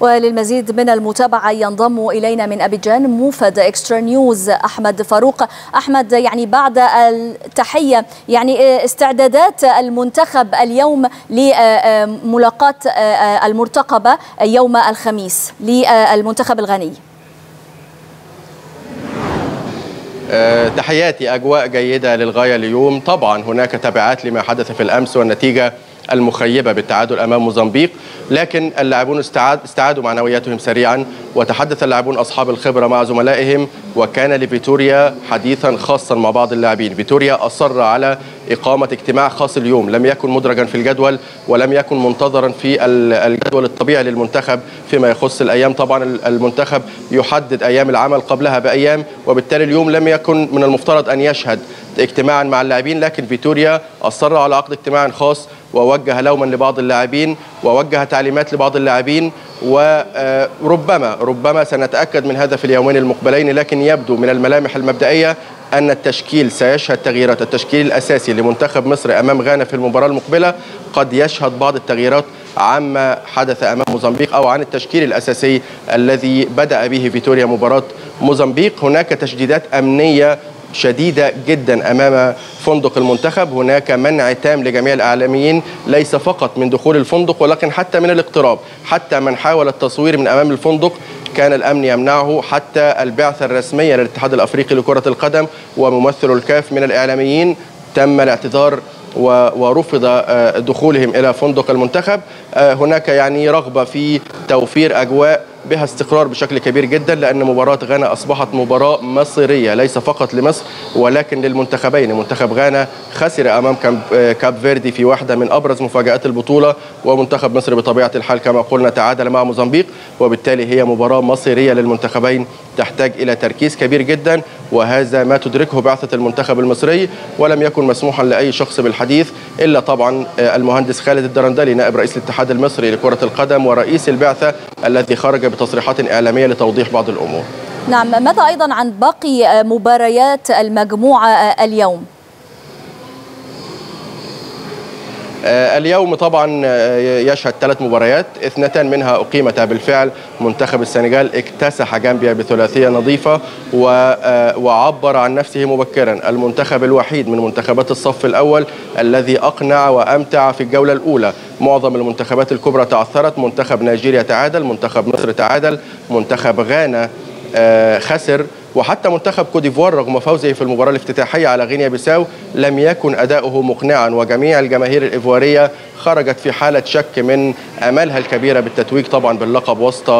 وللمزيد من المتابعة ينضم إلينا من أبيجان موفد إكسترا نيوز أحمد فاروق. أحمد يعني بعد التحية يعني استعدادات المنتخب اليوم لملاقاة المرتقبة يوم الخميس للمنتخب الغني. تحياتي أجواء جيدة للغاية اليوم. طبعا هناك تبعات لما حدث في الأمس والنتيجة المخيبة بالتعادل أمام موزمبيق لكن اللاعبون استعاد استعادوا معنوياتهم سريعا وتحدث اللاعبون أصحاب الخبرة مع زملائهم وكان لفيتوريا حديثا خاصا مع بعض اللاعبين. فيتوريا أصر على إقامة اجتماع خاص اليوم لم يكن مدرجا في الجدول ولم يكن منتظرا في الجدول الطبيعي للمنتخب فيما يخص الأيام. طبعا المنتخب يحدد أيام العمل قبلها بأيام وبالتالي اليوم لم يكن من المفترض أن يشهد اجتماعا مع اللاعبين لكن فيتوريا أصر على عقد اجتماع خاص ووجه لوما لبعض اللاعبين ووجه تعليمات لبعض اللاعبين وربما ربما سنتأكد من هذا في اليومين المقبلين لكن يبدو من الملامح المبدئية أن التشكيل سيشهد تغييرات. التشكيل الأساسي لمنتخب مصر أمام غانا في المباراة المقبلة قد يشهد بعض التغييرات عما حدث أمام موزمبيق أو عن التشكيل الأساسي الذي بدأ به فيتوريا مباراة موزمبيق. هناك تشديدات أمنية شديدة جدا أمام فندق المنتخب. هناك منع تام لجميع الإعلاميين ليس فقط من دخول الفندق ولكن حتى من الاقتراب. حتى من حاول التصوير من أمام الفندق كان الأمن يمنعه حتى البعثة الرسمية للاتحاد الأفريقي لكرة القدم وممثل الكاف من الإعلاميين. تم الاعتذار ورفض دخولهم إلى فندق المنتخب. هناك يعني رغبة في توفير أجواء بها استقرار بشكل كبير جدا لأن مباراة غانا أصبحت مباراة مصيرية ليس فقط لمصر ولكن للمنتخبين. منتخب غانا خسر أمام كاب فيردي في واحدة من أبرز مفاجآت البطولة ومنتخب مصر بطبيعة الحال كما قلنا تعادل مع موزمبيق وبالتالي هي مباراة مصيرية للمنتخبين تحتاج إلى تركيز كبير جدا وهذا ما تدركه بعثة المنتخب المصري ولم يكن مسموحا لأي شخص بالحديث إلا طبعا المهندس خالد الدرندلي نائب رئيس الاتحاد المصري لكرة القدم ورئيس البعثة الذي خرج بتصريحات إعلامية لتوضيح بعض الأمور نعم ماذا أيضا عن باقي مباريات المجموعة اليوم؟ اليوم طبعا يشهد ثلاث مباريات اثنتان منها أقيمتا بالفعل. منتخب السنغال اكتسح جامبيا بثلاثية نظيفة وعبر عن نفسه مبكرا. المنتخب الوحيد من منتخبات الصف الأول الذي أقنع وأمتع في الجولة الأولى. معظم المنتخبات الكبرى تعثرت منتخب نيجيريا تعادل منتخب مصر تعادل منتخب غانا خسر. وحتى منتخب كوديفوار رغم فوزه في المباراة الافتتاحية على غينيا بيساو لم يكن أداؤه مقنعا وجميع الجماهير الإيفوارية خرجت في حالة شك من أمالها الكبيرة بالتتويج طبعا باللقب وسط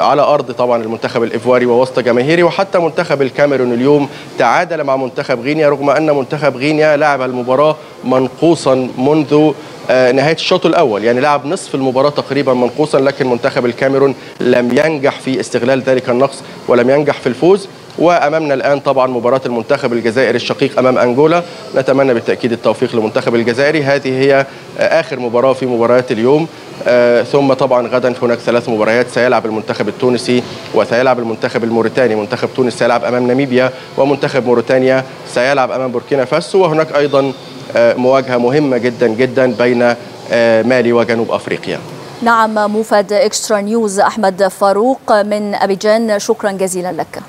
على أرض طبعا المنتخب الإيفواري ووسط جماهيري وحتى منتخب الكاميرون اليوم تعادل مع منتخب غينيا رغم أن منتخب غينيا لعب المباراة منقوصا منذ نهاية الشوط الأول. يعني لعب نصف المباراة تقريبا منقوصا لكن منتخب الكاميرون لم ينجح في استغلال ذلك النقص ولم ينجح في الفوز. وأمامنا الآن طبعا مباراة المنتخب الجزائري الشقيق أمام انجولا نتمنى بالتأكيد التوفيق للمنتخب الجزائري. هذه هي آخر مباراة في مباريات اليوم. آه ثم طبعا غدا هناك ثلاث مباريات. سيلعب المنتخب التونسي وسيلعب المنتخب الموريتاني. منتخب تونس سيلعب أمام ناميبيا ومنتخب موريتانيا سيلعب أمام بوركينا فاسو. وهناك أيضا آه مواجهة مهمة جدا جدا بين آه مالي وجنوب أفريقيا. نعم موفد إكسترا نيوز أحمد فاروق من أبيجان. شكرا جزيلا لك.